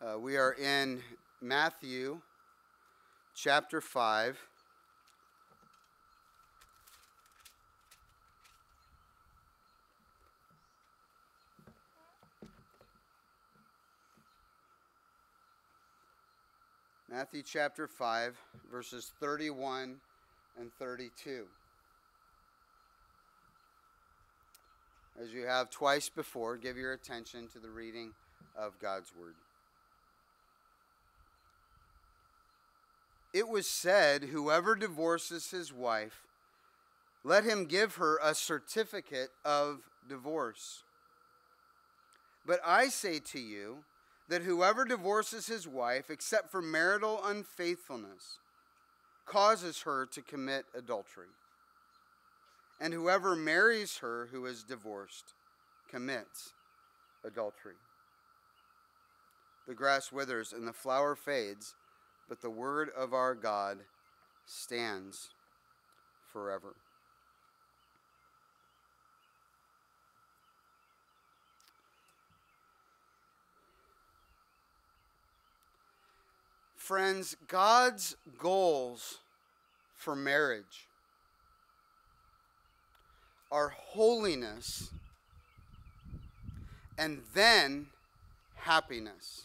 Uh, we are in Matthew chapter 5. Matthew chapter 5, verses 31 and 32. As you have twice before, give your attention to the reading of God's Word. It was said, Whoever divorces his wife, let him give her a certificate of divorce. But I say to you that whoever divorces his wife, except for marital unfaithfulness, causes her to commit adultery. And whoever marries her who is divorced commits adultery. The grass withers and the flower fades but the word of our God stands forever. Friends, God's goals for marriage are holiness and then happiness.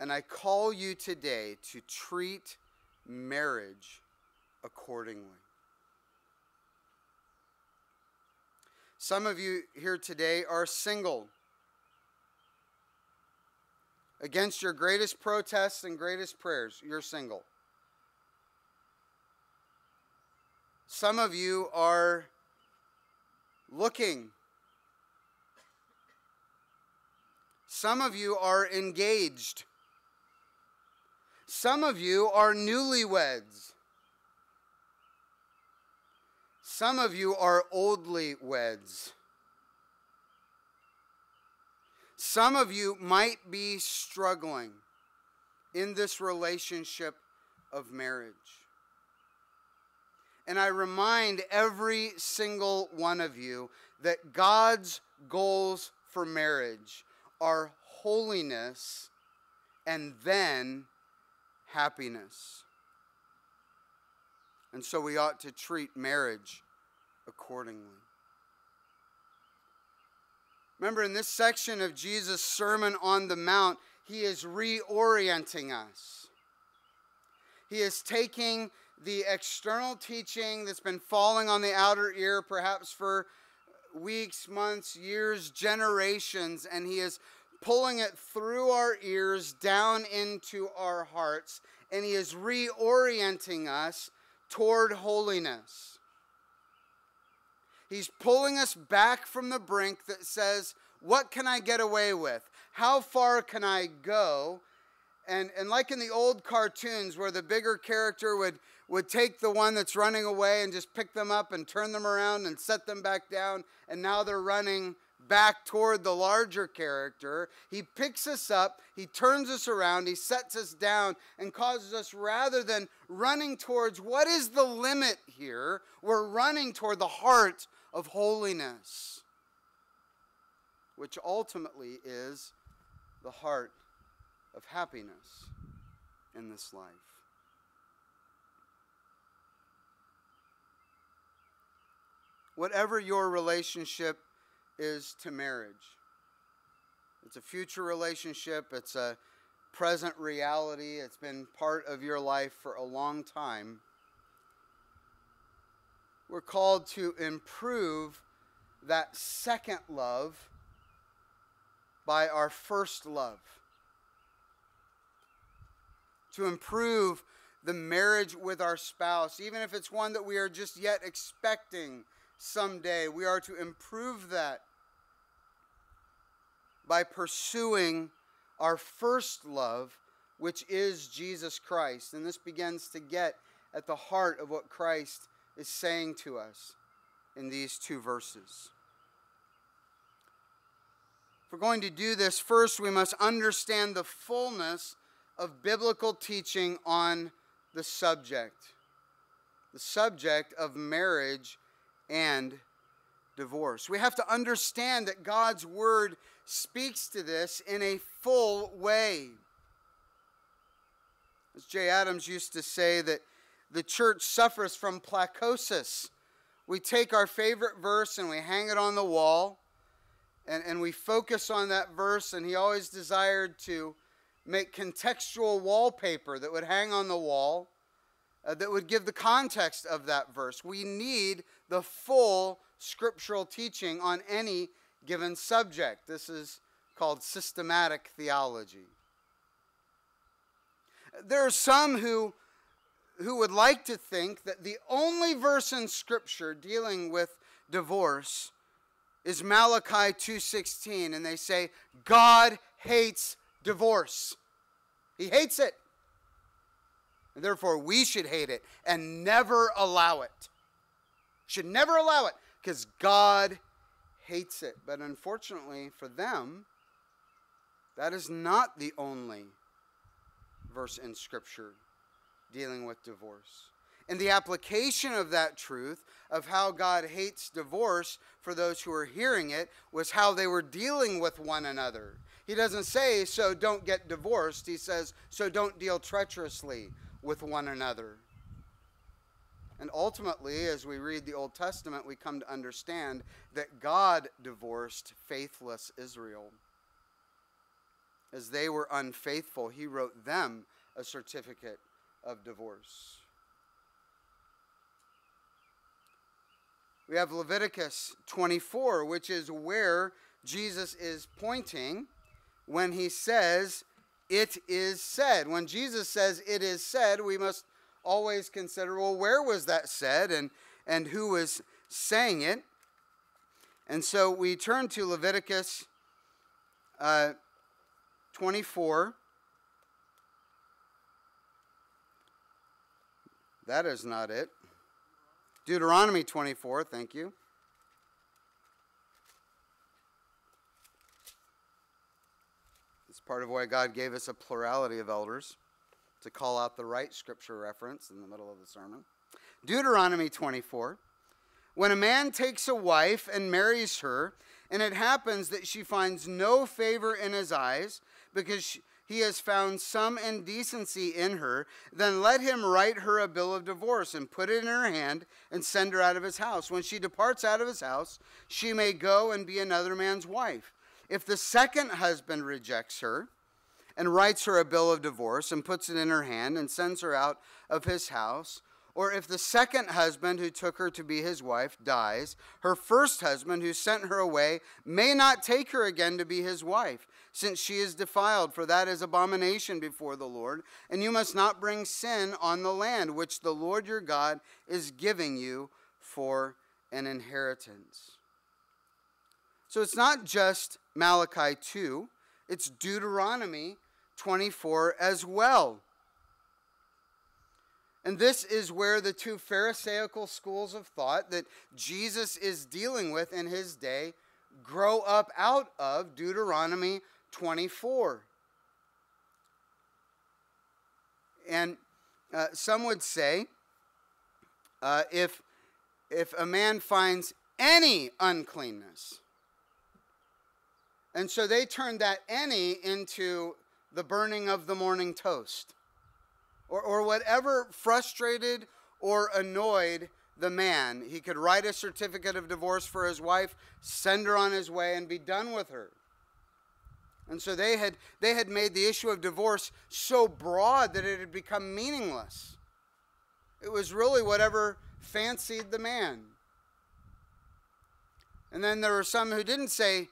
And I call you today to treat marriage accordingly. Some of you here today are single. Against your greatest protests and greatest prayers, you're single. Some of you are looking. Some of you are engaged. Some of you are newlyweds. Some of you are oldly weds. Some of you might be struggling in this relationship of marriage. And I remind every single one of you that God's goals for marriage are holiness and then happiness. And so we ought to treat marriage accordingly. Remember, in this section of Jesus' Sermon on the Mount, he is reorienting us. He is taking the external teaching that's been falling on the outer ear, perhaps for weeks, months, years, generations, and he is pulling it through our ears down into our hearts, and He is reorienting us toward holiness. He's pulling us back from the brink that says, What can I get away with? How far can I go? And, and like in the old cartoons where the bigger character would, would take the one that's running away and just pick them up and turn them around and set them back down, and now they're running back toward the larger character. He picks us up, he turns us around, he sets us down, and causes us, rather than running towards what is the limit here, we're running toward the heart of holiness, which ultimately is the heart of happiness in this life. Whatever your relationship is to marriage. It's a future relationship, it's a present reality, it's been part of your life for a long time. We're called to improve that second love by our first love. To improve the marriage with our spouse, even if it's one that we are just yet expecting someday, we are to improve that by pursuing our first love, which is Jesus Christ. And this begins to get at the heart of what Christ is saying to us in these two verses. If we're going to do this, first we must understand the fullness of biblical teaching on the subject the subject of marriage and divorce. We have to understand that God's word speaks to this in a full way. As Jay Adams used to say, that the church suffers from placosis. We take our favorite verse and we hang it on the wall, and, and we focus on that verse, and he always desired to make contextual wallpaper that would hang on the wall uh, that would give the context of that verse. We need the full scriptural teaching on any given subject. This is called systematic theology. There are some who, who would like to think that the only verse in Scripture dealing with divorce is Malachi 2:16 and they say God hates divorce. He hates it. And therefore we should hate it and never allow it. Should never allow it because God hates it. But unfortunately for them, that is not the only verse in Scripture dealing with divorce. And the application of that truth, of how God hates divorce for those who are hearing it, was how they were dealing with one another. He doesn't say, so don't get divorced. He says, so don't deal treacherously with one another. And ultimately, as we read the Old Testament, we come to understand that God divorced faithless Israel. As they were unfaithful, he wrote them a certificate of divorce. We have Leviticus 24, which is where Jesus is pointing when he says, It is said. When Jesus says, It is said, we must always consider well, where was that said and, and who was saying it? And so we turn to Leviticus uh, 24. That is not it. Deuteronomy 24, thank you. It's part of why God gave us a plurality of elders to call out the right scripture reference in the middle of the sermon. Deuteronomy 24. When a man takes a wife and marries her, and it happens that she finds no favor in his eyes because he has found some indecency in her, then let him write her a bill of divorce and put it in her hand and send her out of his house. When she departs out of his house, she may go and be another man's wife. If the second husband rejects her, and writes her a bill of divorce and puts it in her hand and sends her out of his house. Or if the second husband who took her to be his wife dies, her first husband who sent her away may not take her again to be his wife, since she is defiled, for that is abomination before the Lord. And you must not bring sin on the land which the Lord your God is giving you for an inheritance. So it's not just Malachi 2, it's Deuteronomy 24 as well. And this is where the two Pharisaical schools of thought that Jesus is dealing with in his day grow up out of Deuteronomy 24. And uh, some would say uh, if, if a man finds any uncleanness, and so they turned that any into the burning of the morning toast, or, or whatever frustrated or annoyed the man. He could write a certificate of divorce for his wife, send her on his way, and be done with her. And so they had, they had made the issue of divorce so broad that it had become meaningless. It was really whatever fancied the man. And then there were some who didn't say,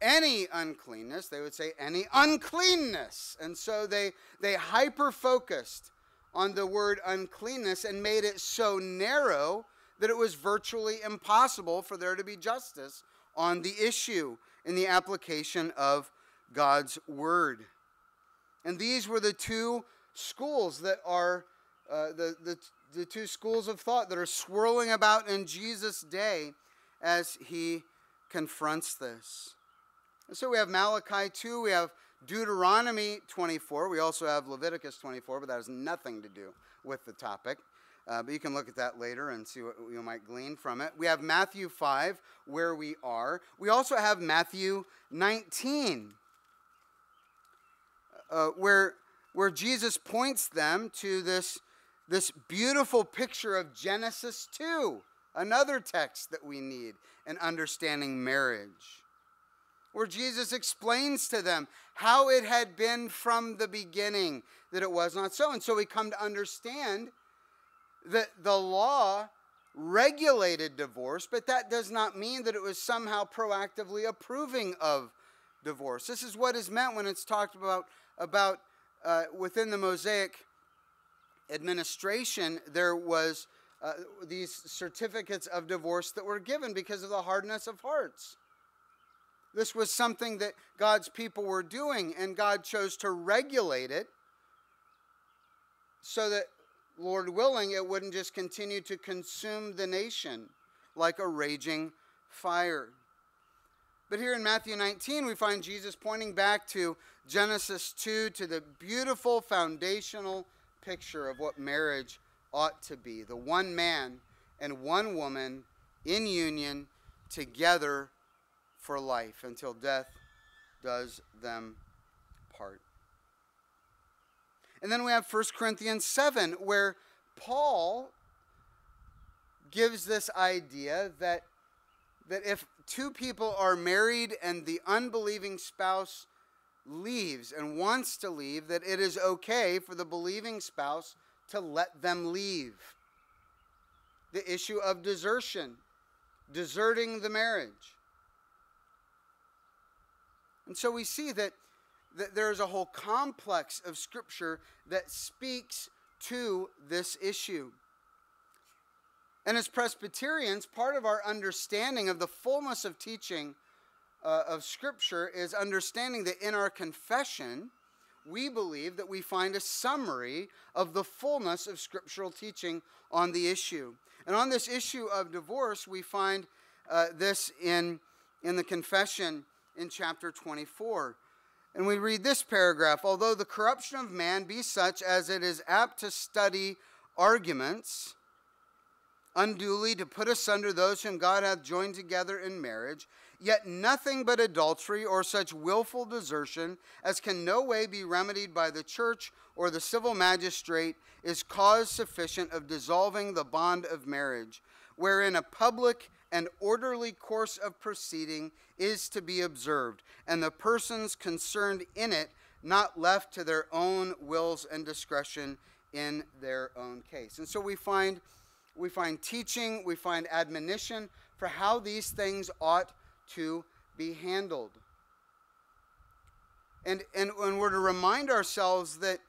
any uncleanness, they would say any uncleanness. And so they, they hyper focused on the word uncleanness and made it so narrow that it was virtually impossible for there to be justice on the issue in the application of God's word. And these were the two schools that are uh, the, the, the two schools of thought that are swirling about in Jesus' day as he confronts this. And so we have Malachi 2, we have Deuteronomy 24, we also have Leviticus 24, but that has nothing to do with the topic. Uh, but you can look at that later and see what you might glean from it. We have Matthew 5, where we are. We also have Matthew 19, uh, where, where Jesus points them to this, this beautiful picture of Genesis 2, another text that we need in understanding marriage where Jesus explains to them how it had been from the beginning that it was not so. And so we come to understand that the law regulated divorce, but that does not mean that it was somehow proactively approving of divorce. This is what is meant when it's talked about about uh, within the Mosaic administration. There was uh, these certificates of divorce that were given because of the hardness of hearts. This was something that God's people were doing, and God chose to regulate it so that, Lord willing, it wouldn't just continue to consume the nation like a raging fire. But here in Matthew 19, we find Jesus pointing back to Genesis 2 to the beautiful foundational picture of what marriage ought to be the one man and one woman in union together for life until death does them part. And then we have 1 Corinthians 7, where Paul gives this idea that, that if two people are married and the unbelieving spouse leaves and wants to leave, that it is okay for the believing spouse to let them leave. The issue of desertion, deserting the marriage. And so we see that, that there's a whole complex of Scripture that speaks to this issue. And as Presbyterians, part of our understanding of the fullness of teaching uh, of Scripture is understanding that in our confession, we believe that we find a summary of the fullness of scriptural teaching on the issue. And on this issue of divorce, we find uh, this in, in the confession in chapter 24. And we read this paragraph Although the corruption of man be such as it is apt to study arguments, unduly to put asunder those whom God hath joined together in marriage, yet nothing but adultery or such wilful desertion as can no way be remedied by the church or the civil magistrate is cause sufficient of dissolving the bond of marriage, wherein a public and orderly course of proceeding is to be observed, and the persons concerned in it not left to their own wills and discretion in their own case. And so we find we find teaching, we find admonition for how these things ought to be handled. And, and, and we're to remind ourselves that,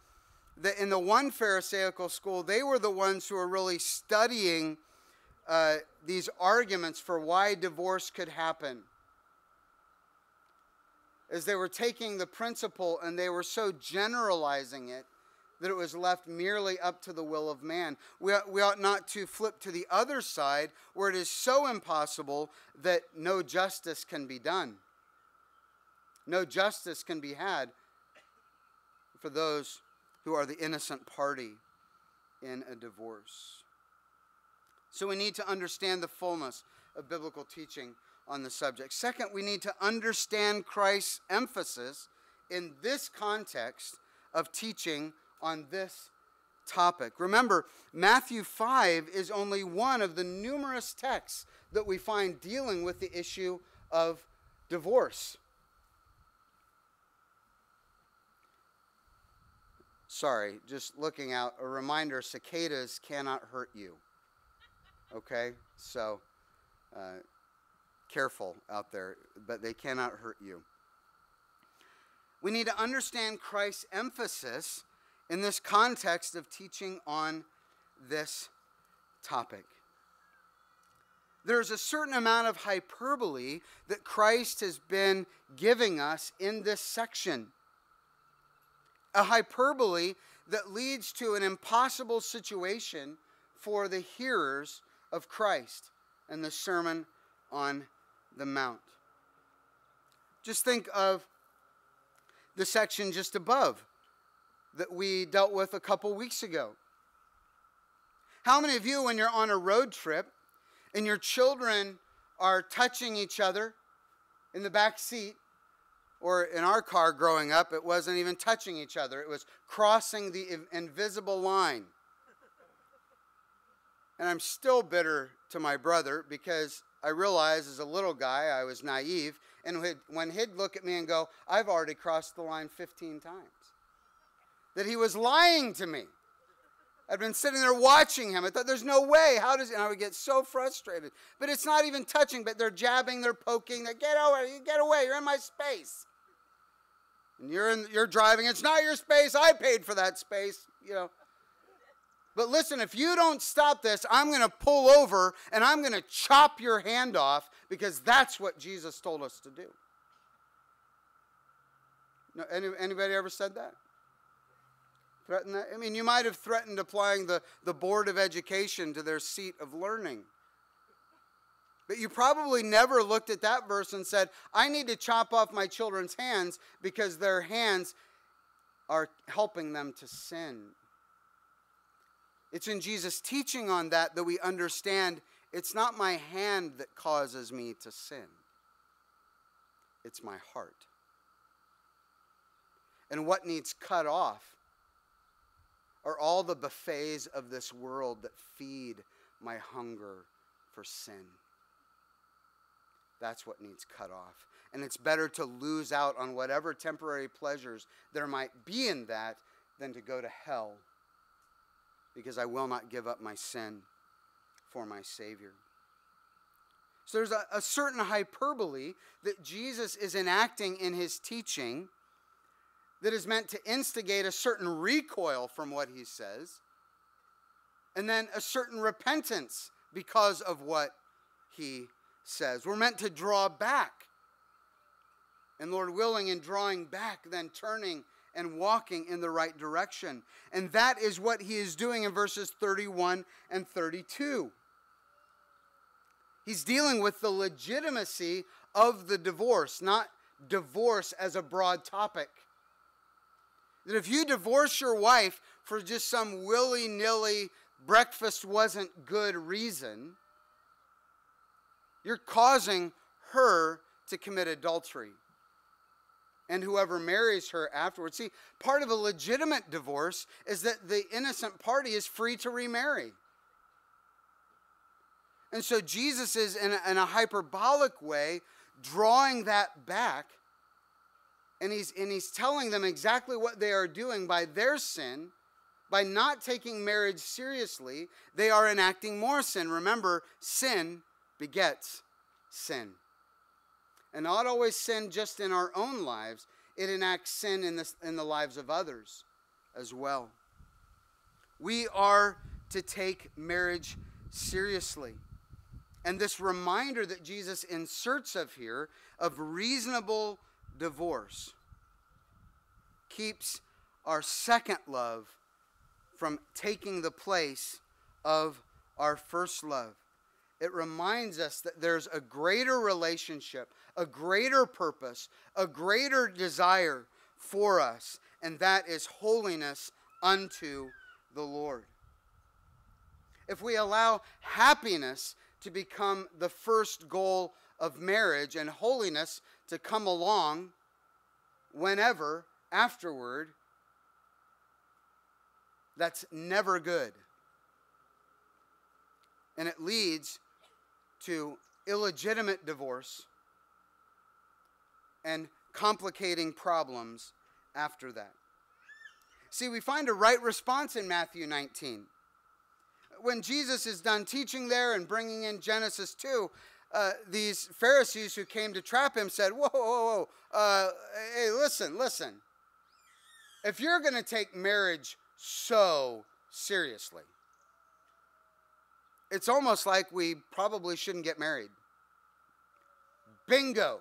that in the one Pharisaical school, they were the ones who were really studying uh, these arguments for why divorce could happen. As they were taking the principle and they were so generalizing it that it was left merely up to the will of man. We, we ought not to flip to the other side where it is so impossible that no justice can be done. No justice can be had for those who are the innocent party in a divorce. So we need to understand the fullness of biblical teaching on the subject. Second, we need to understand Christ's emphasis in this context of teaching on this topic. Remember, Matthew 5 is only one of the numerous texts that we find dealing with the issue of divorce. Sorry, just looking out, a reminder cicadas cannot hurt you. Okay? So, uh, careful out there, but they cannot hurt you. We need to understand Christ's emphasis in this context of teaching on this topic. There's a certain amount of hyperbole that Christ has been giving us in this section. A hyperbole that leads to an impossible situation for the hearers of Christ and the Sermon on the Mount. Just think of the section just above that we dealt with a couple weeks ago. How many of you, when you're on a road trip and your children are touching each other in the back seat, or in our car growing up, it wasn't even touching each other, it was crossing the invisible line. And I'm still bitter to my brother because I realized as a little guy I was naive. And when he'd look at me and go, I've already crossed the line 15 times, that he was lying to me. I'd been sitting there watching him. I thought, there's no way. How does, and I would get so frustrated. But it's not even touching, but they're jabbing, they're poking. They get away, You get away, you're in my space. And you're, in, you're driving, it's not your space. I paid for that space, you know. But listen, if you don't stop this, I'm going to pull over and I'm going to chop your hand off because that's what Jesus told us to do. No, any, anybody ever said that? Threaten that? I mean, you might have threatened applying the, the Board of Education to their seat of learning. But you probably never looked at that verse and said, I need to chop off my children's hands because their hands are helping them to sin. It's in Jesus' teaching on that that we understand it's not my hand that causes me to sin, it's my heart. And what needs cut off are all the buffets of this world that feed my hunger for sin. That's what needs cut off. And it's better to lose out on whatever temporary pleasures there might be in that than to go to hell because I will not give up my sin for my Savior. So there's a, a, certain hyperbole that Jesus is enacting in his teaching that is meant to instigate a certain recoil from what he says, and then a certain repentance because of what he says. We're meant to draw back. And Lord willing, in drawing back, then turning and walking in the right direction. And that is what he is doing in verses 31 and 32. He's dealing with the legitimacy of the divorce, not divorce as a broad topic. That if you divorce your wife for just some willy nilly breakfast wasn't good reason, you're causing her to commit adultery and whoever marries her afterwards. See, part of a legitimate divorce is that the innocent party is free to remarry. And so Jesus is, in a, in a hyperbolic way, drawing that back. And he's, and he's telling them exactly what they are doing by their sin. By not taking marriage seriously, they are enacting more sin. Remember, sin begets sin and not always sin just in our own lives, it enacts sin in the, in the lives of others as well. We are to take marriage seriously. And this reminder that Jesus inserts of here of reasonable divorce keeps our second love from taking the place of our first love. It reminds us that there's a greater relationship, a greater purpose, a greater desire for us, and that is holiness unto the Lord. If we allow happiness to become the first goal of marriage and holiness to come along whenever afterward, that's never good. And it leads to illegitimate divorce and complicating problems after that. See, we find a right response in Matthew 19. When Jesus is done teaching there and bringing in Genesis 2, uh, these Pharisees who came to trap him said, Whoa, whoa, whoa, uh, hey, listen, listen. If you're going to take marriage so seriously, it's almost like we probably shouldn't get married. Bingo.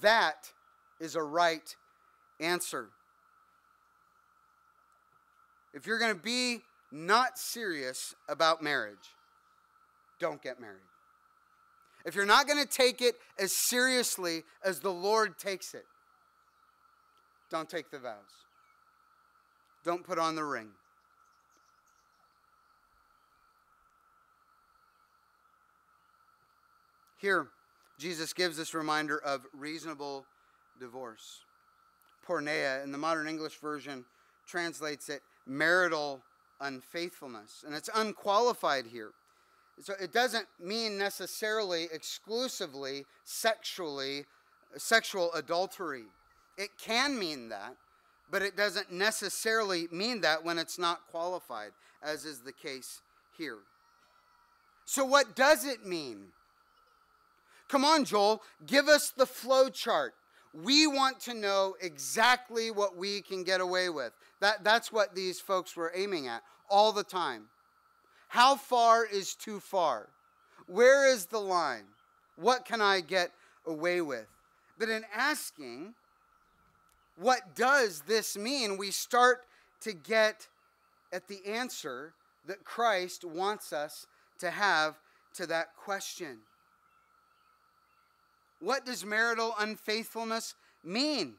That is a right answer. If you're going to be not serious about marriage, don't get married. If you're not going to take it as seriously as the Lord takes it, don't take the vows. Don't put on the ring. Here, Jesus gives this reminder of reasonable divorce. Porneia, in the modern English version, translates it marital unfaithfulness. And it's unqualified here. So it doesn't mean necessarily exclusively sexually sexual adultery. It can mean that, but it doesn't necessarily mean that when it's not qualified, as is the case here. So what does it mean? Come on, Joel, give us the flow chart. We want to know exactly what we can get away with. That, that's what these folks were aiming at all the time. How far is too far? Where is the line? What can I get away with? But in asking, what does this mean? We start to get at the answer that Christ wants us to have to that question. What does marital unfaithfulness mean?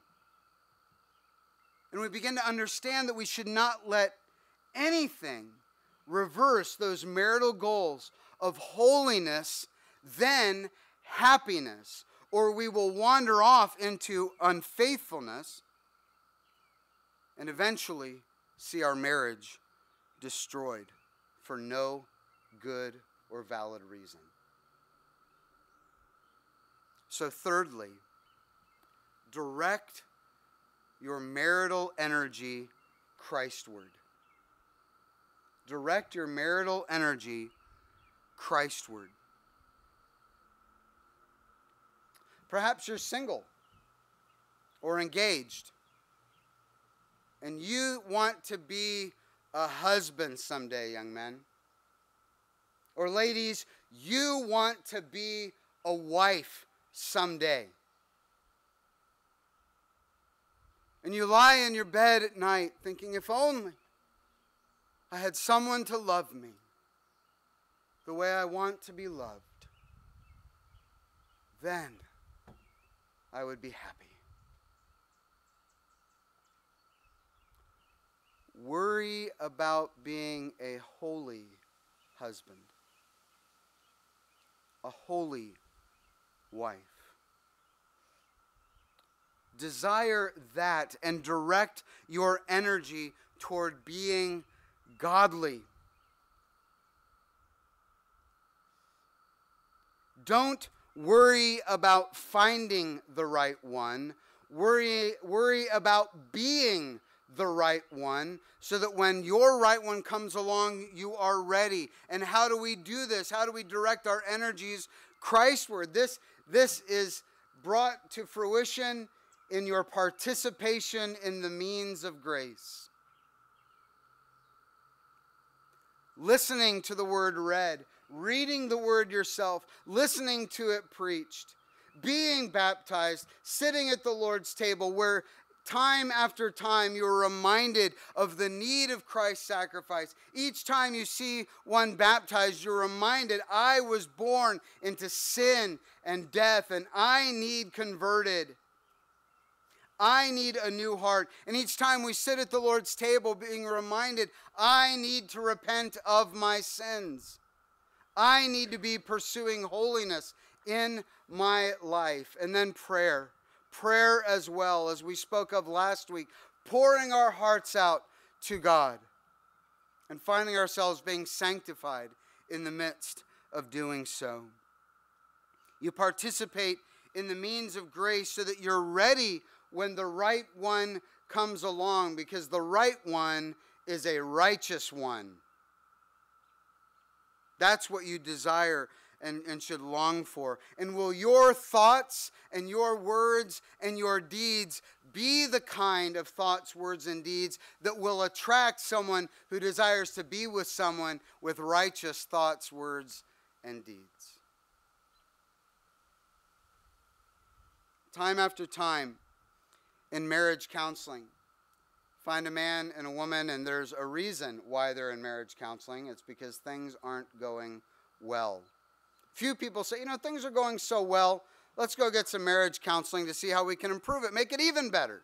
And we begin to understand that we should not let anything reverse those marital goals of holiness, then happiness, or we will wander off into unfaithfulness and eventually see our marriage destroyed for no good or valid reason. So, thirdly, direct your marital energy Christward. Direct your marital energy Christward. Perhaps you're single or engaged and you want to be a husband someday, young men. Or ladies, you want to be a wife someday. And you lie in your bed at night thinking, if only I had someone to love me the way I want to be loved, then I would be happy. Worry about being a holy husband, a holy wife. Desire that and direct your energy toward being godly. Don't worry about finding the right one. Worry, worry about being the right one so that when your right one comes along, you are ready. And how do we do this? How do we direct our energies Christward? This, this is brought to fruition in your participation in the means of grace. Listening to the word read, reading the word yourself, listening to it preached, being baptized, sitting at the Lord's table where time after time you're reminded of the need of Christ's sacrifice. Each time you see one baptized, you're reminded, I was born into sin and death, and I need converted. I need a new heart. And each time we sit at the Lord's table, being reminded, I need to repent of my sins. I need to be pursuing holiness in my life. And then prayer prayer as well, as we spoke of last week, pouring our hearts out to God and finding ourselves being sanctified in the midst of doing so. You participate in the means of grace so that you're ready when the right one comes along, because the right one is a righteous one. That's what you desire and, and should long for? And will your thoughts and your words and your deeds be the kind of thoughts, words, and deeds that will attract someone who desires to be with someone with righteous thoughts, words, and deeds? Time after time in marriage counseling, find a man and a woman, and there's a reason why they're in marriage counseling. It's because things aren't going well. Few people say, you know, things are going so well, let's go get some marriage counseling to see how we can improve it, make it even better.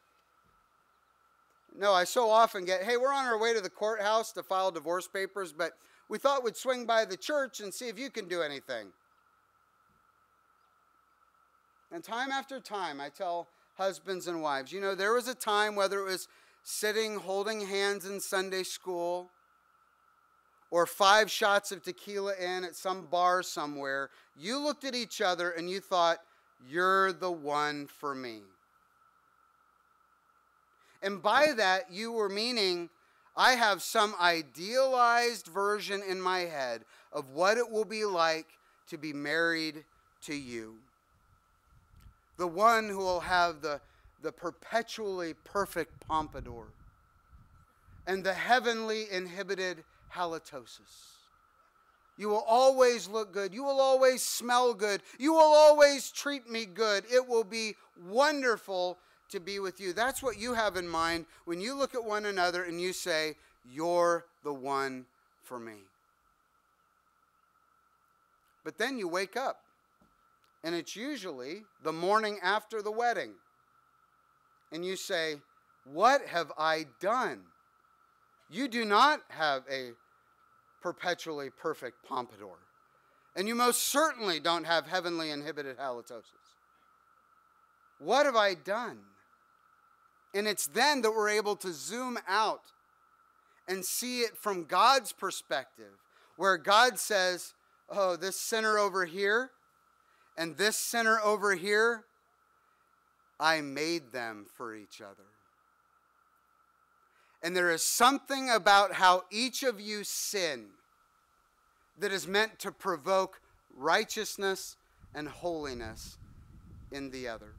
No, I so often get, hey, we're on our way to the courthouse to file divorce papers, but we thought we'd swing by the church and see if you can do anything. And time after time, I tell husbands and wives, you know, there was a time, whether it was sitting holding hands in Sunday school or five shots of tequila in at some bar somewhere, you looked at each other and you thought, you're the one for me. And by that, you were meaning, I have some idealized version in my head of what it will be like to be married to you. The one who will have the, the perpetually perfect pompadour and the heavenly inhibited halitosis. You will always look good. You will always smell good. You will always treat me good. It will be wonderful to be with you. That's what you have in mind when you look at one another and you say, You're the one for me. But then you wake up, and it's usually the morning after the wedding, and you say, What have I done? You do not have a perpetually perfect pompadour. And you most certainly don't have heavenly inhibited halitosis. What have I done? And it's then that we're able to zoom out and see it from God's perspective, where God says, Oh, this sinner over here and this sinner over here, I made them for each other. And there is something about how each of you sin that is meant to provoke righteousness and holiness in the other.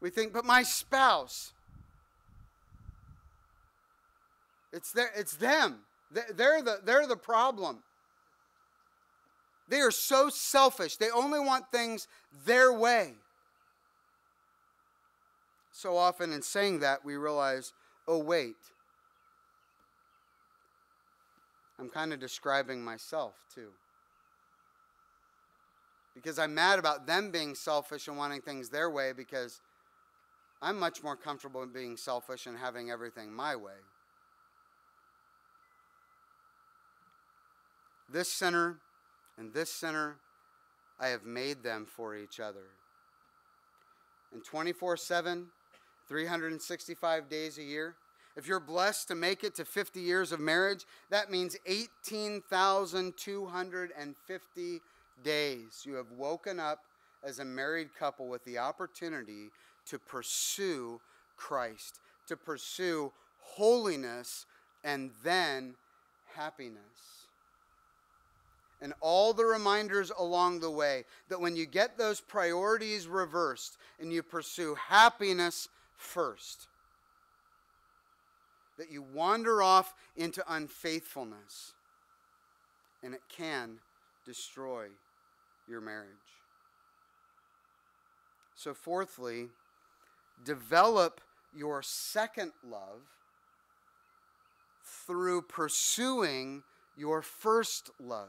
We think, but my spouse, it's, their, it's them. They're the, they're the problem. They are so selfish. They only want things their way. So often, in saying that, we realize, oh, wait. I'm kind of describing myself, too. Because I'm mad about them being selfish and wanting things their way because I'm much more comfortable in being selfish and having everything my way. This sinner and this sinner, I have made them for each other. And 24 7, 365 days a year, if you're blessed to make it to 50 years of marriage, that means 18,250 days you have woken up as a married couple with the opportunity to pursue Christ, to pursue holiness and then happiness. And all the reminders along the way that when you get those priorities reversed and you pursue happiness first, that you wander off into unfaithfulness and it can destroy your marriage. So, fourthly, develop your second love through pursuing your first love.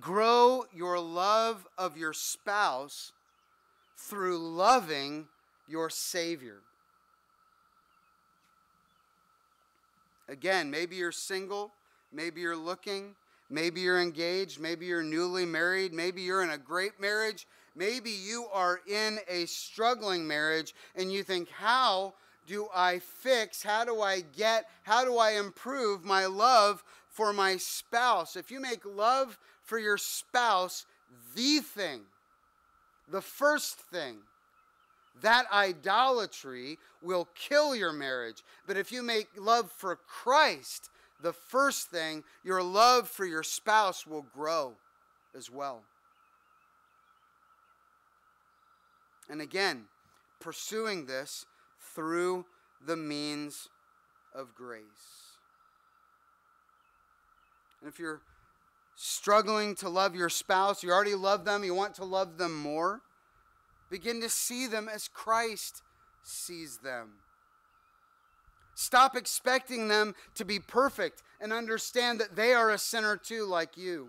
Grow your love of your spouse through loving your Savior. Again, maybe you're single, maybe you're looking, maybe you're engaged, maybe you're newly married, maybe you're in a great marriage, maybe you are in a struggling marriage and you think, how do I fix, how do I get, how do I improve my love for my spouse? If you make love for your spouse the thing, the first thing, that idolatry will kill your marriage. But if you make love for Christ the first thing, your love for your spouse will grow as well. And again, pursuing this through the means of grace. And if you're struggling to love your spouse, you already love them, you want to love them more Begin to see them as Christ sees them. Stop expecting them to be perfect and understand that they are a sinner too, like you.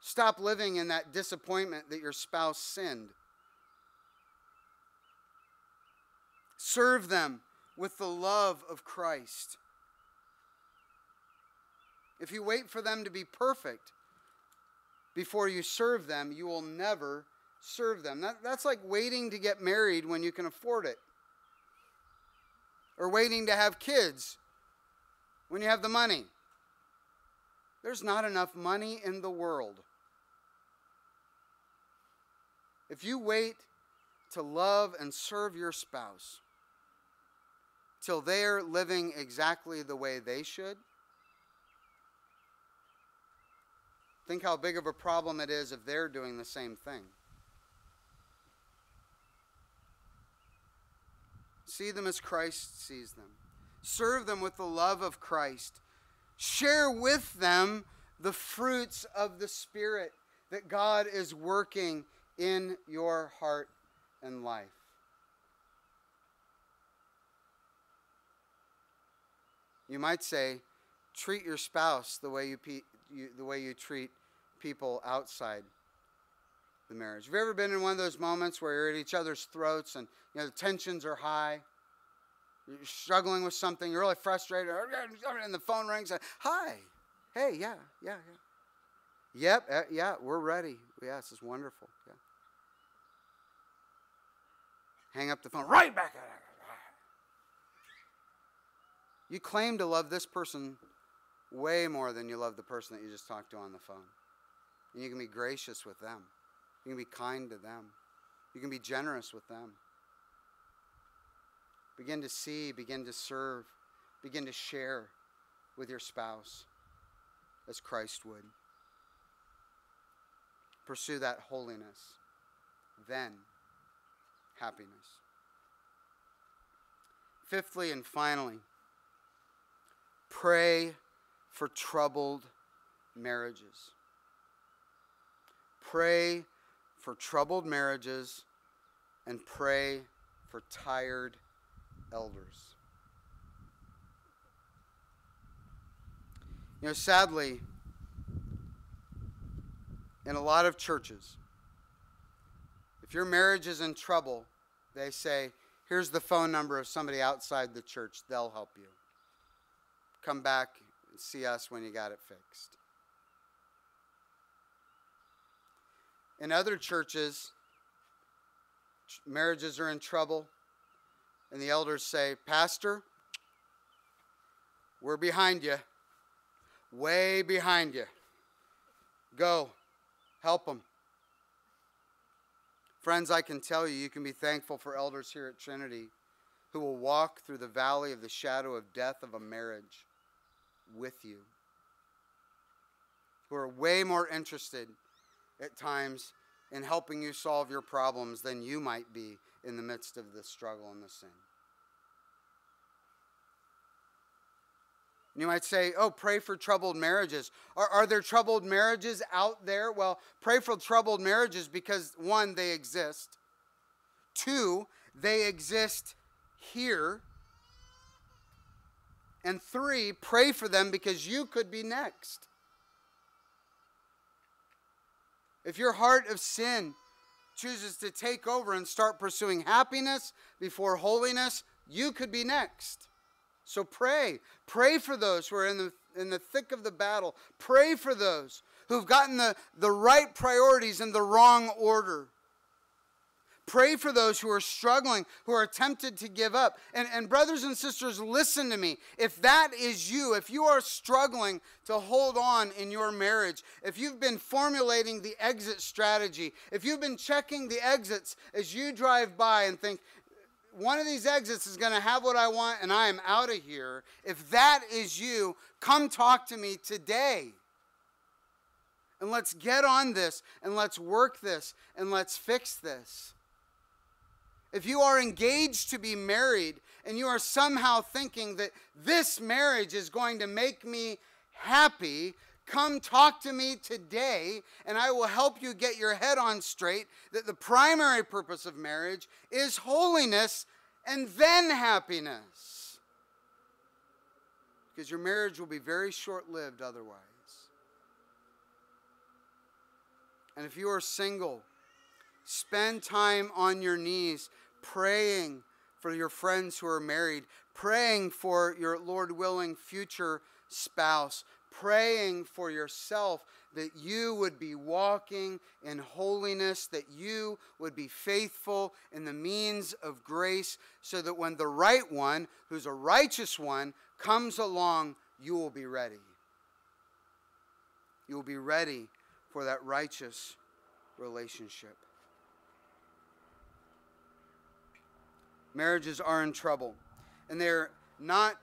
Stop living in that disappointment that your spouse sinned. Serve them with the love of Christ. if you wait for them to be perfect before you serve them, you will never serve them. That, that's like waiting to get married when you can afford it, or waiting to have kids when you have the money. There's not enough money in the world. If you wait to love and serve your spouse till they're living exactly the way they should, think how big of a problem it is if they're doing the same thing. See them as Christ sees them. Serve them with the love of Christ. Share with them the fruits of the Spirit that God is working in your heart and life. You might say, treat your spouse the way you, pe- you, the way you treat people outside the marriage. Have you ever been in one of those moments where you're at each other's throats and you know the tensions are high? You're struggling with something, you're really frustrated, and the phone rings. And, Hi, hey, yeah, yeah, yeah. Yep, uh, yeah, we're ready. Yeah, this is wonderful. Yeah. Hang up the phone, right back at it. You claim to love this person way more than you love the person that you just talked to on the phone. And you can be gracious with them. You can be kind to them. You can be generous with them. Begin to see, begin to serve, begin to share with your spouse as Christ would. Pursue that holiness. Then, happiness. Fifthly and finally, pray for troubled marriages. Pray for troubled marriages and pray for tired elders. You know, sadly, in a lot of churches, if your marriage is in trouble, they say, here's the phone number of somebody outside the church, they'll help you. Come back and see us when you got it fixed. In other churches, marriages are in trouble, and the elders say, Pastor, we're behind you, way behind you. Go, help them. Friends, I can tell you, you can be thankful for elders here at Trinity who will walk through the valley of the shadow of death of a marriage with you, who are way more interested at times in helping you solve your problems than you might be in the midst of the struggle and the sin. You might say, oh, pray for troubled marriages. Are, are there troubled marriages out there? Well, pray for troubled marriages because, one, they exist. Two, they exist here. And three, pray for them because you could be next. If your heart of sin chooses to take over and start pursuing happiness before holiness, you could be next. So pray. Pray for those who are in the, in the thick of the battle. Pray for those who've gotten the, the right priorities in the wrong order. Pray for those who are struggling, who are tempted to give up. And, and brothers and sisters, listen to me. If that is you, if you are struggling to hold on in your marriage, if you've been formulating the exit strategy, if you've been checking the exits as you drive by and think, one of these exits is going to have what I want and I am out of here. If that is you, come talk to me today. And let's get on this and let's work this and let's fix this. If you are engaged to be married and you are somehow thinking that this marriage is going to make me happy, come talk to me today and I will help you get your head on straight that the primary purpose of marriage is holiness and then happiness. Because your marriage will be very short lived otherwise. And if you are single, Spend time on your knees praying for your friends who are married, praying for your Lord willing future spouse, praying for yourself that you would be walking in holiness, that you would be faithful in the means of grace, so that when the right one, who's a righteous one, comes along, you will be ready. You will be ready for that righteous relationship. Marriages are in trouble, and they're not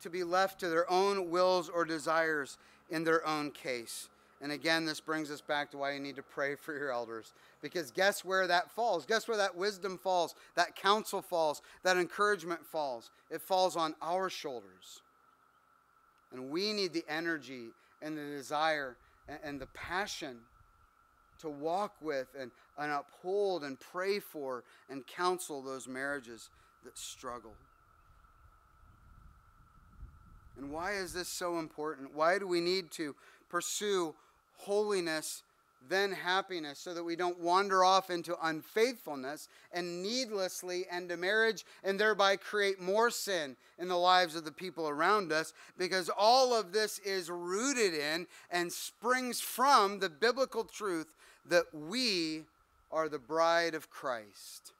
to be left to their own wills or desires in their own case. And again, this brings us back to why you need to pray for your elders. Because guess where that falls? Guess where that wisdom falls, that counsel falls, that encouragement falls? It falls on our shoulders. And we need the energy and the desire and, the passion to walk with and, and uphold and pray for and counsel those marriages that struggle. And why is this so important? Why do we need to pursue holiness, then happiness, so that we don't wander off into unfaithfulness and needlessly end a marriage and thereby create more sin in the lives of the people around us? Because all of this is rooted in and springs from the biblical truth that we are the bride of Christ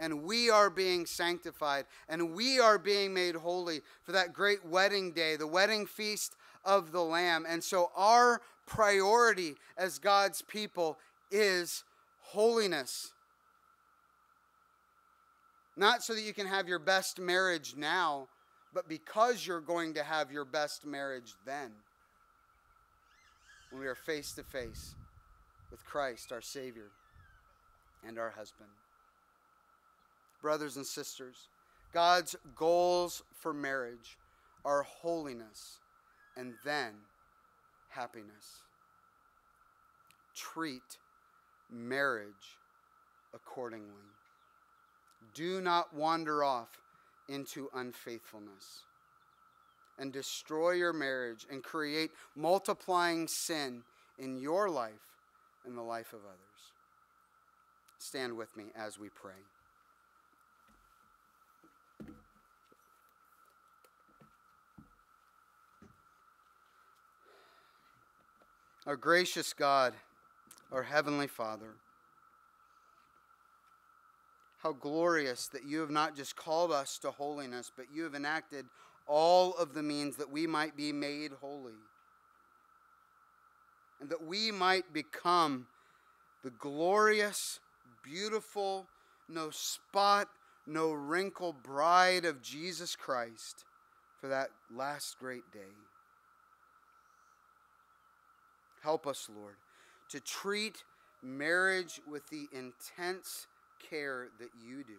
and we are being sanctified and we are being made holy for that great wedding day, the wedding feast of the Lamb. And so, our priority as God's people is holiness. Not so that you can have your best marriage now, but because you're going to have your best marriage then. When we are face to face with Christ, our Savior, and our husband brothers and sisters, God's goals for marriage are holiness and then happiness. Treat marriage accordingly. Do not wander off into unfaithfulness and destroy your marriage and create multiplying sin in your life and the life of others. Stand with me as we pray. Our gracious God, our Heavenly Father, how glorious that you have not just called us to holiness, but you have enacted all of the means that we might be made holy. And that we might become the glorious, beautiful, no spot, no wrinkle bride of Jesus Christ for that last great day. Help us, Lord, to treat marriage with the intense care that you do.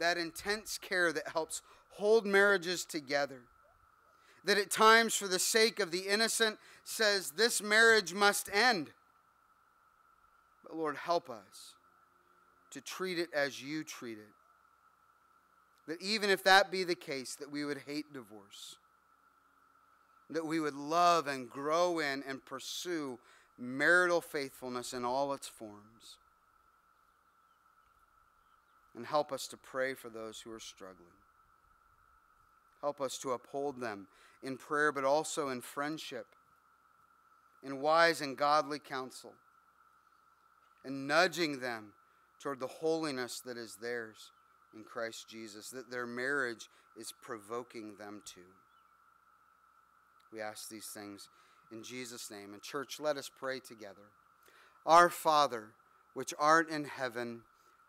That intense care that helps hold marriages together. That at times, for the sake of the innocent, says this marriage must end. But Lord, help us to treat it as you treat it. That even if that be the case, that we would hate divorce that we would love and grow in and pursue marital faithfulness in all its forms. And help us to pray for those who are struggling. Help us to uphold them in prayer, but also in friendship, in wise and godly counsel, and nudging them toward the holiness that is theirs in Christ Jesus, that their marriage is provoking them to. We ask these things in Jesus' name. And, church, let us pray together. Our Father, which art in heaven,